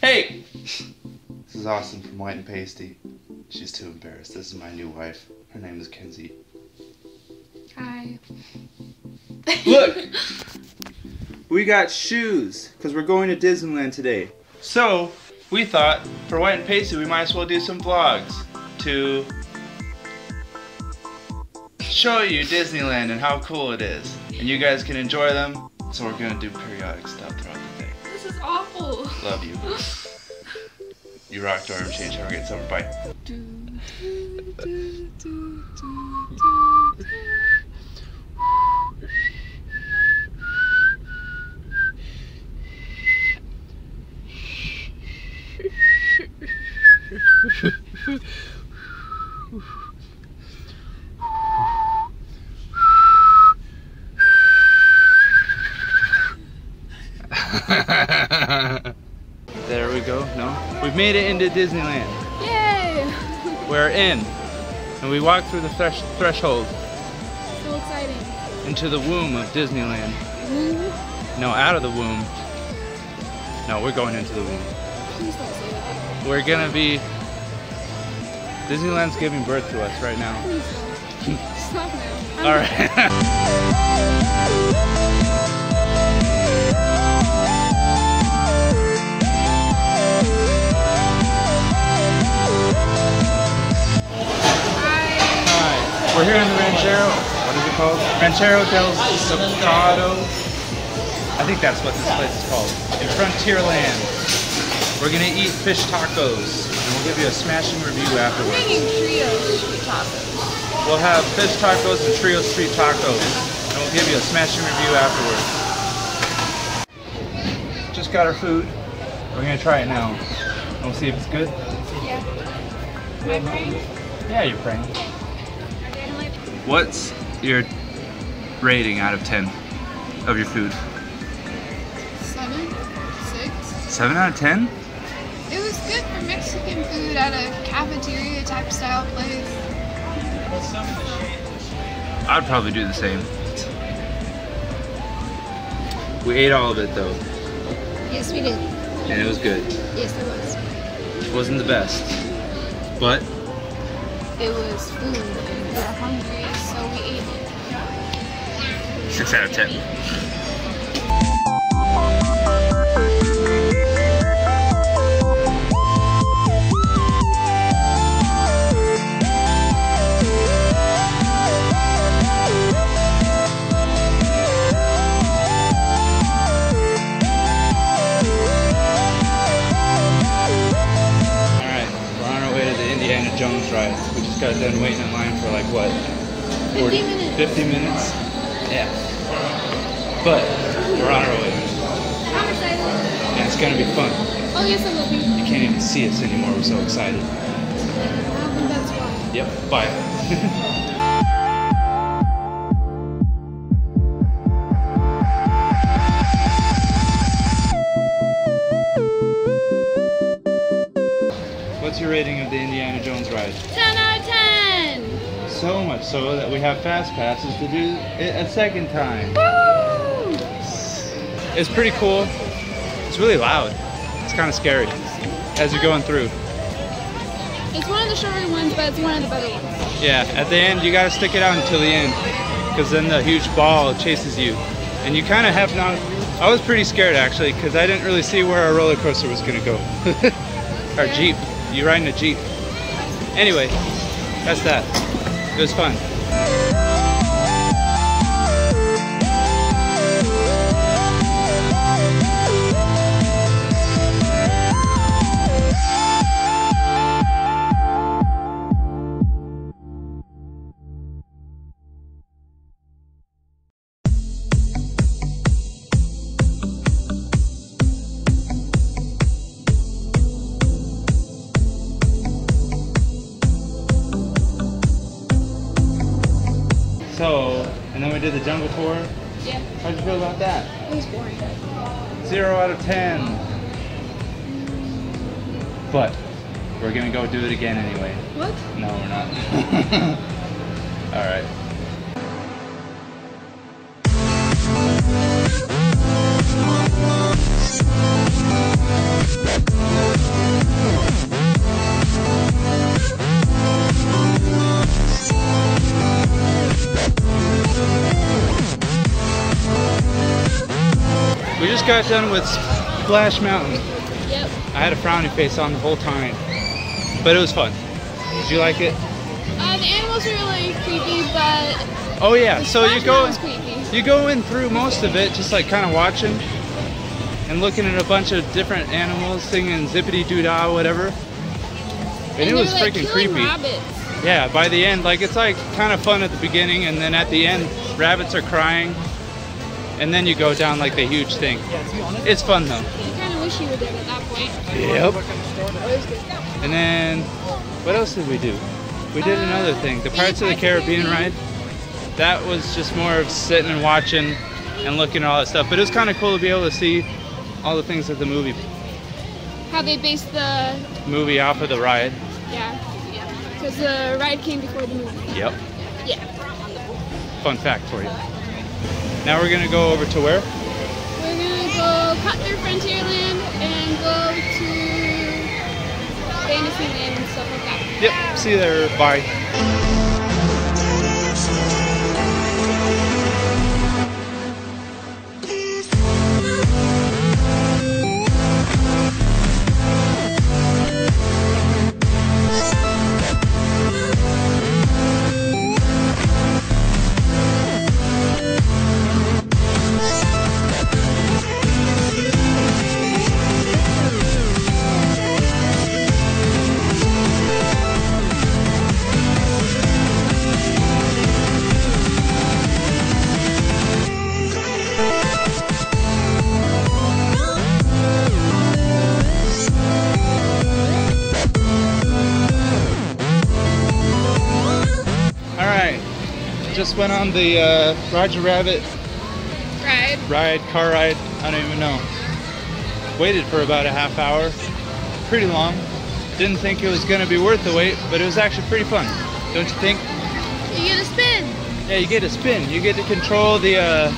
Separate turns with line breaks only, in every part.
Hey! This is Austin from White and Pasty. She's too embarrassed. This is my new wife. Her name is Kenzi.
Hi.
Look! we got shoes, because we're going to Disneyland today. So, we thought, for White and Pasty, we might as well do some vlogs to show you Disneyland and how cool it is. And you guys can enjoy them, so we're gonna do periodic stuff throughout the day.
This is awful.
Love you. You rocked arm change. Have a great summer. Bye. We've made it into Disneyland.
Yay!
We're in. And we walked through the thresh threshold
so exciting.
into the womb of Disneyland.
Woo.
No, out of the womb. No, we're going into the womb.
Please don't say that.
We're gonna be. Disneyland's giving birth to us right now.
Please don't. Stop now.
Alright. We're here in the Ranchero. What is it called? Ranchero del Socado. I think that's what this place is called. In Frontierland. We're gonna eat fish tacos. And we'll give you a smashing review afterwards.
making trio street tacos.
We'll have fish tacos and trio street tacos. And we'll give you a smashing review afterwards. Just got our food. We're gonna try it now. And we'll see if it's good.
Yeah. Am I praying?
Yeah, you're praying.
Okay, I'm like,
What's your rating out of 10 of your food?
seven, six.
7 out of 10?
It was good for Mexican food at a cafeteria type style place.
I'd probably do the same. We ate all of it though,
Yes, we did.
and it was good.
Yes, it was.
It wasn't the best, but
It was food we were hungry, so we ate
6 out of 10. Line for like what?
50 minutes.
50 minutes? Yeah. But we're on our way.
I'm excited.
And it's gonna be fun.
Oh, yes, I will be.
You can't even see us anymore, we're so excited.
I think that's why.
Yep, bye. What's your rating of the Indiana Jones ride?
10 out of 10!
So much so that we have fast passes to do it a second time.
Woo!
It's pretty cool. It's really loud. It's kind of scary as you're going through.
It's one of the shorter ones, but it's one of the better ones.
Yeah, at the end you gotta stick it out until the end, because then the huge ball chases you, and you kind of have not. I was pretty scared actually, because I didn't really see where our roller coaster was gonna go. our
Yeah.
jeep. You're riding a jeep. Anyway, that's that. It was fun. And then we did the jungle tour.
Yeah,
How'd you feel about that?
it was boring.
Zero out of ten. But we're gonna go do it again anyway.
What?
No, we're not. All right.
Thank
got done with Splash Mountain.
Yep.
I had a frowny face on the whole time, but it was fun. Did you like it?
Uh, the animals are really creepy, but
Oh yeah. So you go you go in through most of it, just like kind of watching and looking at a bunch of different animals singing zippity doo dah whatever. And, it was
like,
freaking creepy.
Rabbits.
Yeah, by the end, like it's like kind of fun at the beginning, and then at the end, rabbits are crying, and then you go down like the huge thing. It's fun though.
You kind of wish you were there at that point.
Yep.
It was good.
And then, what else did we do? We did another thing, the uh, Pirates of the Caribbean ride. That was just more of sitting and watching and looking at all that stuff. But it was kind of cool to be able to see all the things that the movie
How they based the
movie off of the ride.
yeah, because the ride came before the movie.
Yep.
Yeah.
Fun fact for you. Now we're gonna go over to where?
We're gonna go cut through Frontierland and go to Fantasyland and stuff like that.
Yep. See you there. Bye. Went on the uh, Roger Rabbit
Ride.
ride, car ride. I don't even know. Waited for about a half hour. Pretty long. Didn't think it was gonna be worth the wait, but it was actually pretty fun. Don't you think?
You get a spin.
Yeah, you get a spin. You get to control the, uh,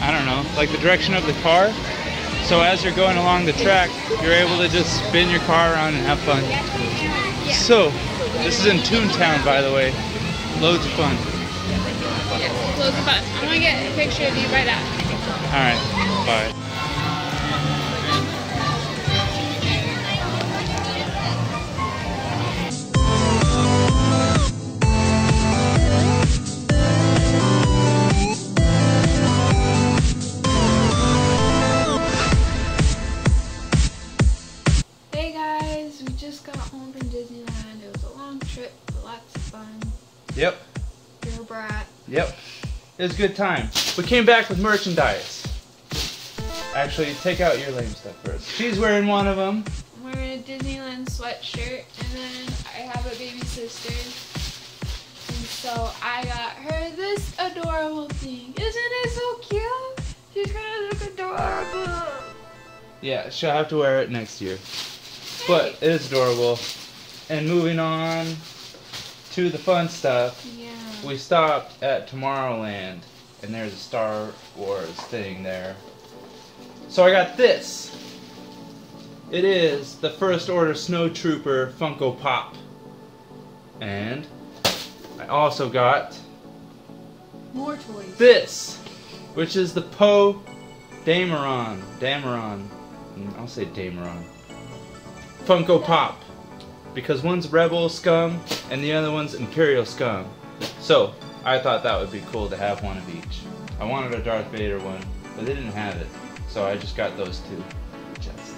I don't know, like the direction of the car. So as you're going along the track, you're able to just spin your car around and have fun.
Yeah.
So, this is in Toontown, by the way. Loads of fun.
Yeah. Close the button. I want to get a picture of you right out.
All right, bye.
Hey guys, we just got home from Disneyland. It was a long trip, but lots of fun.
Yep,
You're a brat.
yep. It was a good time. We came back with merchandise. Actually, take out your lame stuff first. She's wearing one of them.
I'm wearing a Disneyland sweatshirt, and then I have a baby sister. And so I got her this adorable thing. Isn't it so cute? She's gonna look adorable.
Yeah, she'll have to wear it next year. But it is adorable. And moving on to the fun stuff.
Yeah.
We stopped at Tomorrowland, and there's a Star Wars thing there. So I got this. It is the First Order Snow Trooper Funko Pop. And I also got
More toys.
this, which is the Poe Dameron. Dameron. Mm, I'll say Dameron. Funko Pop. Because one's Rebel Scum and the other one's Imperial Scum. So, I thought that would be cool to have one of each. I wanted a Darth Vader one, but they didn't have it. So I just got those two. Just.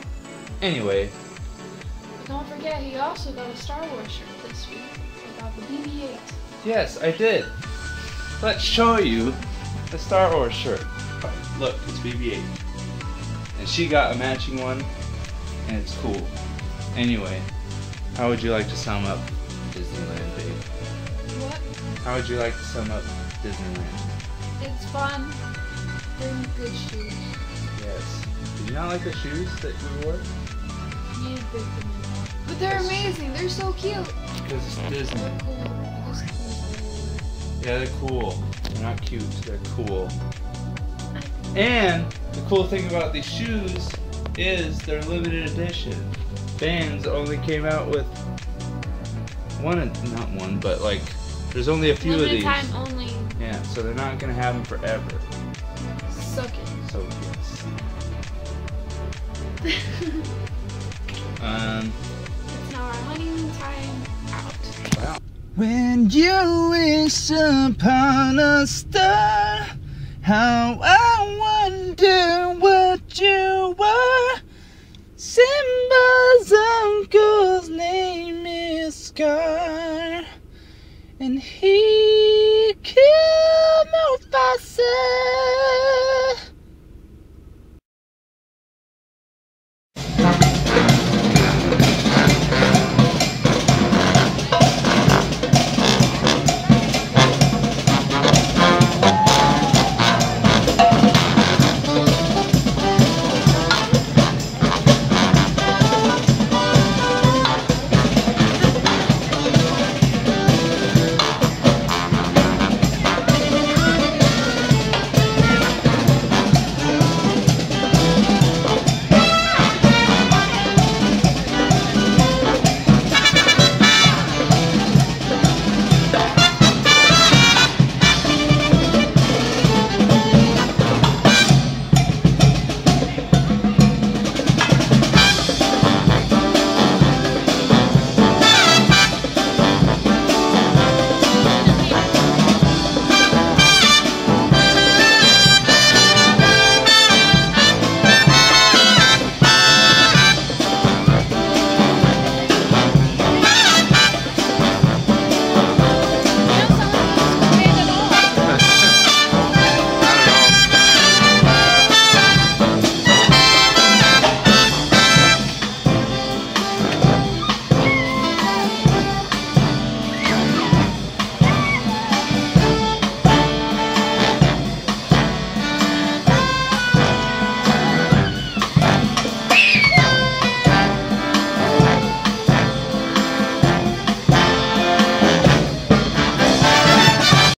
Anyway,
Don't forget, he also got a Star Wars shirt this week. I got the BB-8.
yes, I did. Let's show you the Star Wars shirt. Look, it's BB-8. And she got a matching one, and it's cool. Anyway, how would you like to sum up Disneyland, babe?
What?
How would you like to sum up Disneyland?
It's fun. They're good shoes.
Yes. Did you not like the shoes that we wore?
You pick them up. But they're amazing. They're so cute.
Because it's Disney.
They're cool. Just cool.
Yeah, they're cool. They're not cute, they're cool. And the cool thing about these shoes is they're limited edition. Vans only came out with one, not one, but like there's only a few
Limited
of these.
time only.
Yeah, so they're not gonna have them forever.
Suck it.
So yes.
Um,
it's now our honeymoon time out.
wow.
When you wish upon a star, how I wonder what you were. Simba's uncle's name is Scar,